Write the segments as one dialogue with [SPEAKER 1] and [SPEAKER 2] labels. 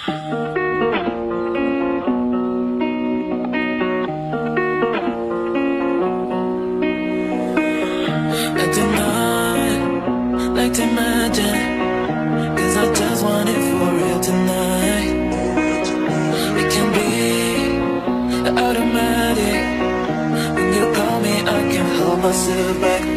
[SPEAKER 1] Like not like to imagine Cause I just want it for real tonight. Can be automatic. When you call me I can hold myself back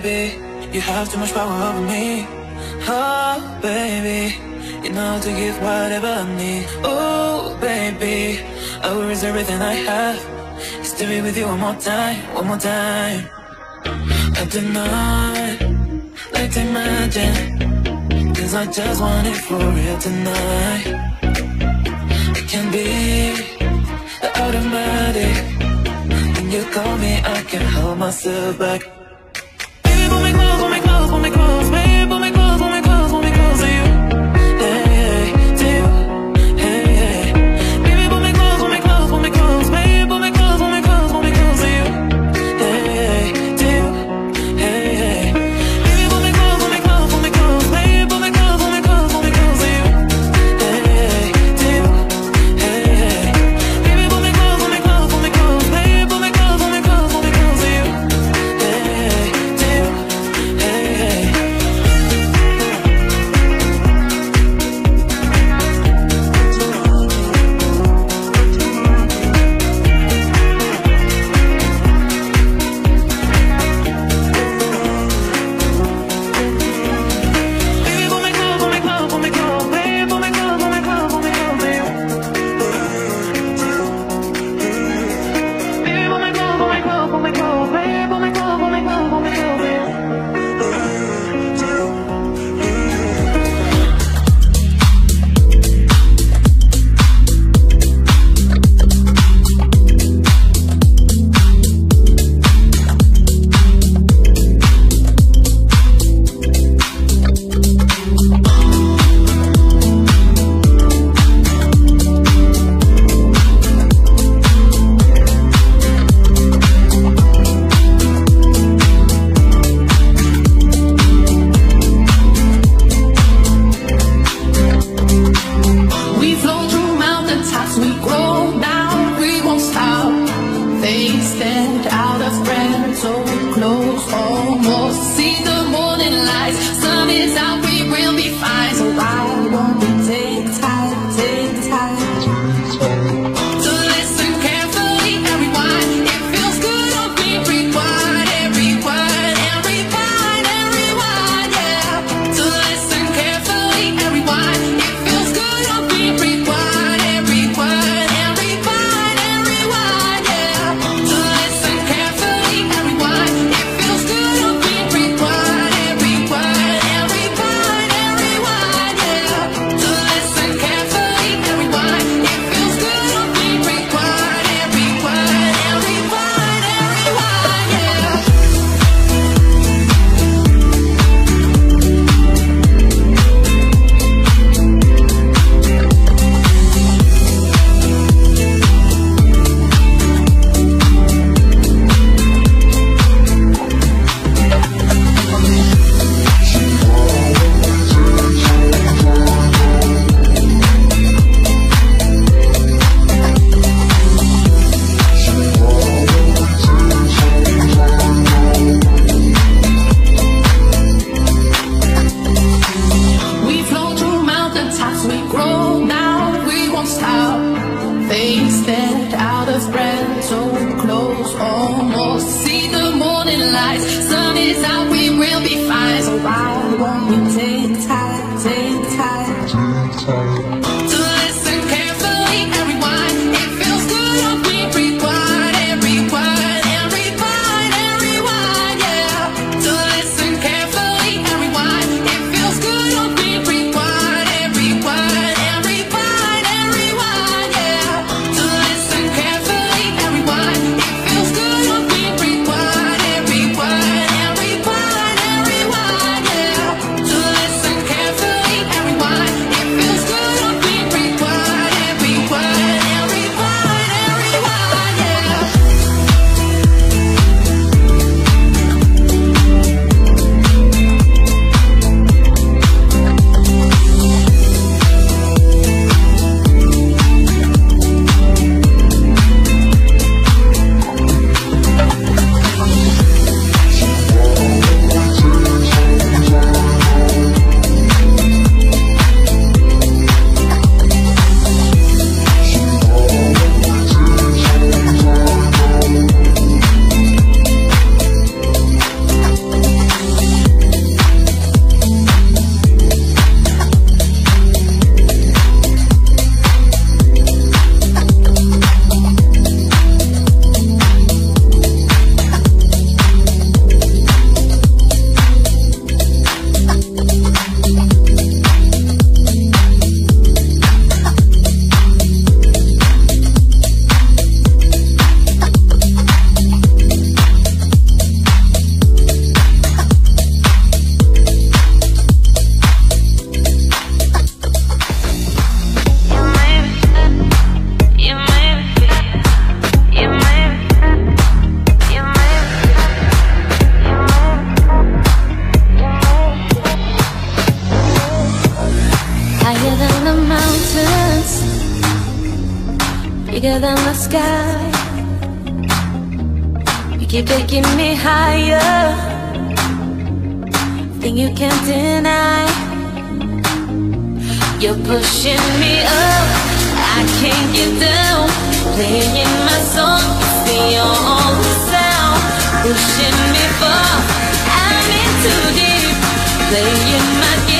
[SPEAKER 1] baby. You have too much power over me. Oh, baby. You know to give whatever I need. Oh, baby. I will risk everything I have. Just to be with you one more time, one more time. I do not like to imagine. Cause I just want it for real tonight. It can be automatic. When you call me, I can't hold myself back.
[SPEAKER 2] won't stop. Things that
[SPEAKER 3] Higher than the mountains. Bigger than the sky. You keep taking me higher. Thing you can't deny. You're pushing me up. I can't get down. Playing my song. It's the sound. Pushing me far. I'm in too deep. Playing my game.